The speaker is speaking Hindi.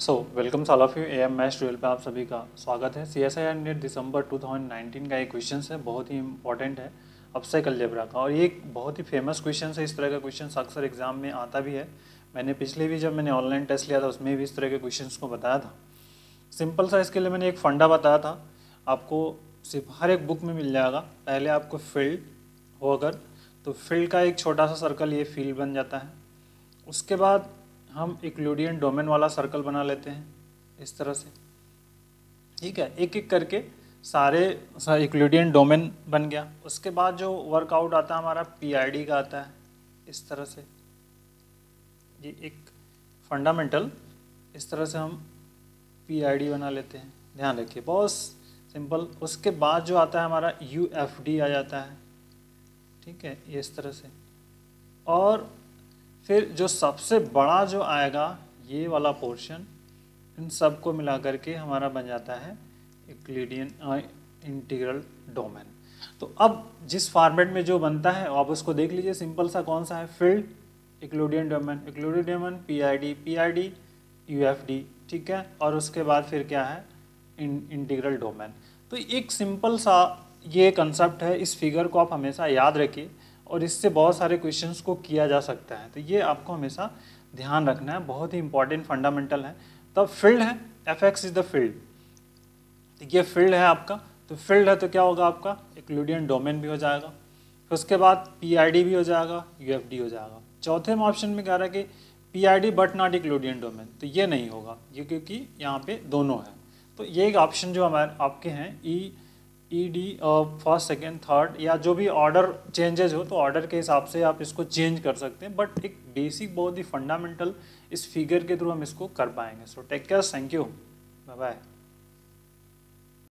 So welcome all of you A M math twelve पे आप सभी का स्वागत है। C S I R NET दिसंबर 2019 का एक क्वेश्चन है। बहुत ही इंपॉर्टेंट है। अपसाइकल जेब्रा का। और ये एक बहुत ही फ़ेमस क्वेश्चन है। इस तरह का क्वेश्चन अक्सर एग्ज़ाम में आता भी है। मैंने पिछले भी जब मैंने ऑनलाइन टेस्ट लिया था, उसमें भी इस तरह के क्वेश्चन को बताया था। सिंपल सा इसके लिए मैंने एक फंडा बताया था। आपको सिर्फ़ हर एक बुक में मिल जाएगा। पहले आपको फ़ील्ड हो अगर तो फ़ील्ड का एक छोटा सा सर्कल ये फ़ील्ड बन जाता है। उसके बाद हम इक्लूडियन डोमेन वाला सर्कल बना लेते हैं, इस तरह से। ठीक है? एक एक करके सारे इक्लूडियन डोमेन बन गया। उसके बाद जो वर्कआउट आता है, हमारा पीआईडी का आता है, इस तरह से। ये एक फंडामेंटल इस तरह से हम पीआईडी बना लेते हैं। ध्यान रखिए, बहुत सिंपल उसके बाद जो आता है, हमारा यूएफडी आ जाता है। ठीक है? ये इस तरह से। और फिर जो सबसे बड़ा जो आएगा, ये वाला पोर्शन इन सबको मिला करके हमारा बन जाता है इक्लीडियन इंटीग्रल डोमेन तो अब जिस फॉर्मेट में जो बनता है, आप उसको देख लीजिए सिंपल सा कौन सा है? Field Euclidean domain Euclidean domain P I D P I D U F D ठीक है? और उसके बाद फिर क्या है? इंटीग्रल डोमेन तो एक सिंपल सा ये कंसेप्ट है, इस फिगर को आप हमेशा याद रखिए। और इससे बहुत सारे क्वेश्चंस को किया जा सकता है। तो ये आपको हमेशा ध्यान रखना है। बहुत ही इंपॉर्टेंट फंडामेंटल है। तब फ़ील्ड है। F X is the field तो ये फ़ील्ड है आपका। तो फ़ील्ड है तो क्या होगा आपका? इक्लूडियन डोमेन भी हो जाएगा। फिर उसके बाद पीआईडी भी हो जाएगा। यूएफडी हो जाएगा। चौथे में ऑप्शन में कह रहा है कि P I D but not Euclidean domain तो ये नहीं होगा। ये क्योंकि यहाँ पे दोनों है। तो ये एक ऑप्शन जो हमारे आपके हैं। E E D first second third या जो भी ऑर्डर चेंजेज हो तो ऑर्डर के हिसाब से आप इसको चेंज कर सकते हैं। बट एक बेसिक बहुत ही फंडामेंटल इस फिगर के थ्रू हम इसको कर पाएँगे। So take care thank you bye bye